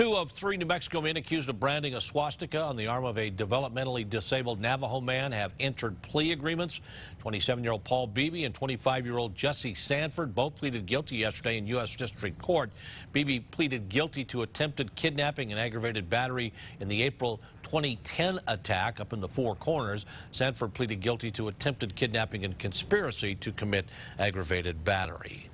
Two of three New Mexico men accused of branding a swastika on the arm of a developmentally disabled Navajo man have entered plea agreements. 27-year-old Paul Beebe and 25-year-old Jesse Sanford both pleaded guilty yesterday in U.S. District Court. Beebe pleaded guilty to attempted kidnapping and aggravated battery in the April 2010 attack up in the Four Corners. Sanford pleaded guilty to attempted kidnapping and conspiracy to commit aggravated battery.